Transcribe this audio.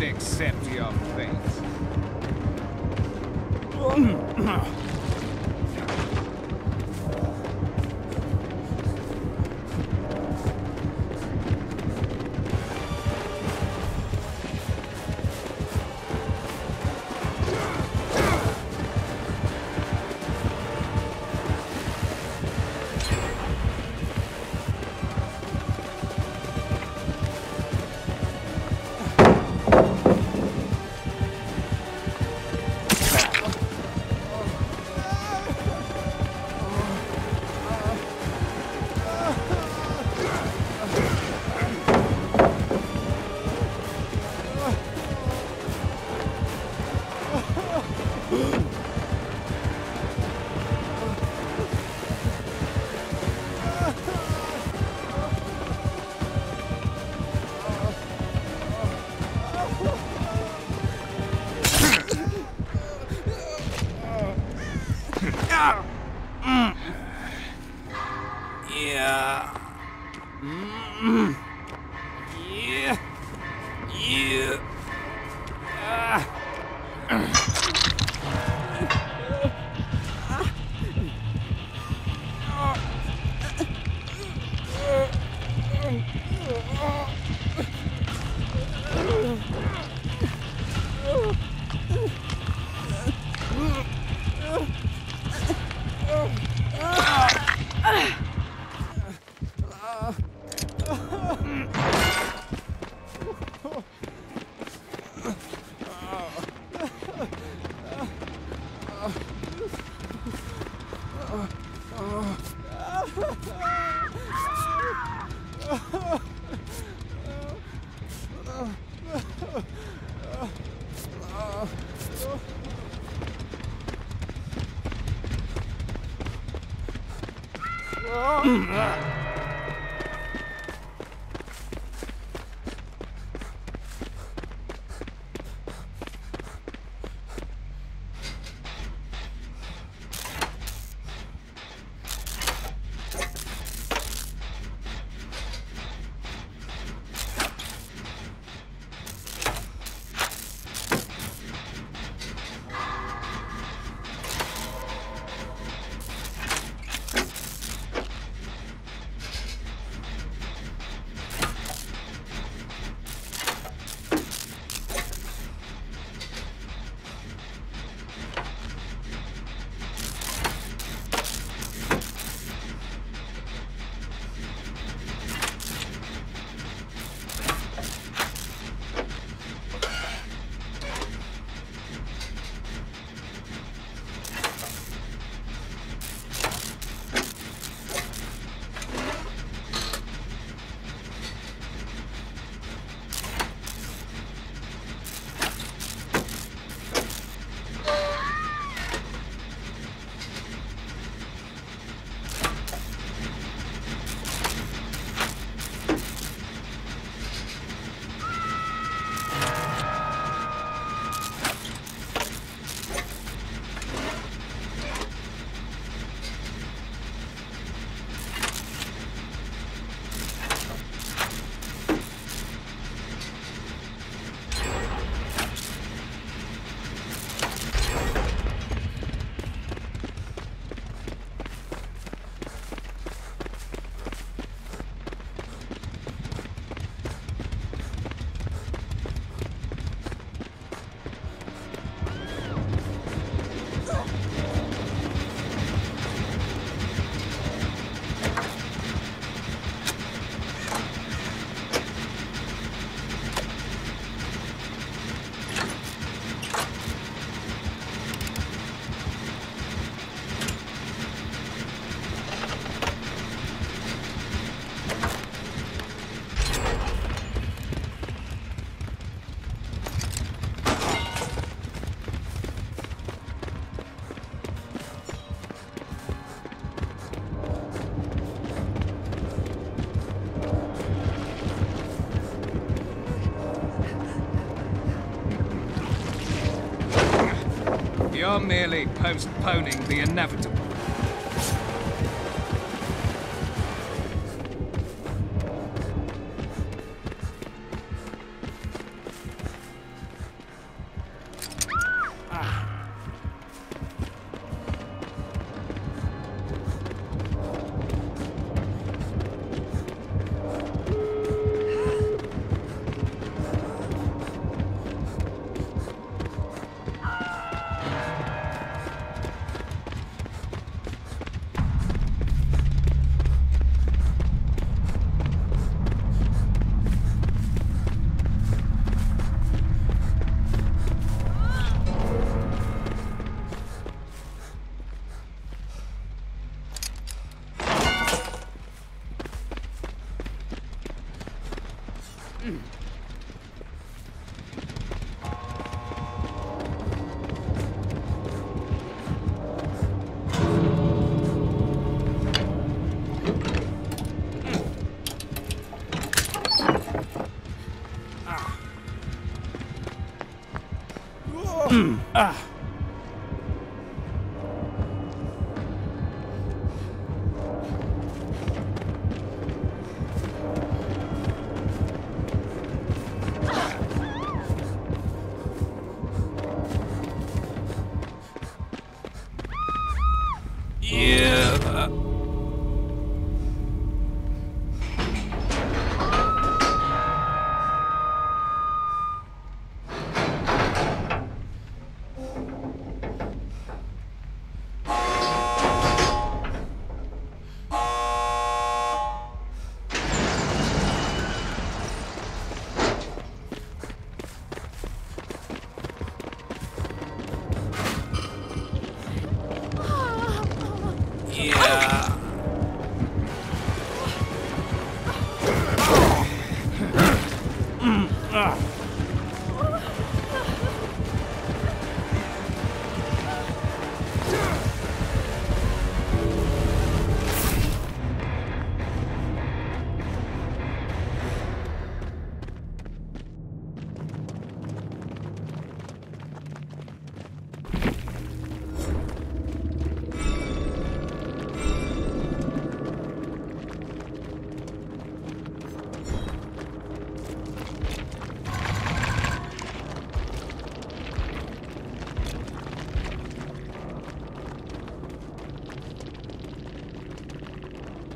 Accept your fate. Yeah. Mm. Yeah. Yeah. Ah. Mm. You're merely postponing the inevitable. Yeah. Yeah.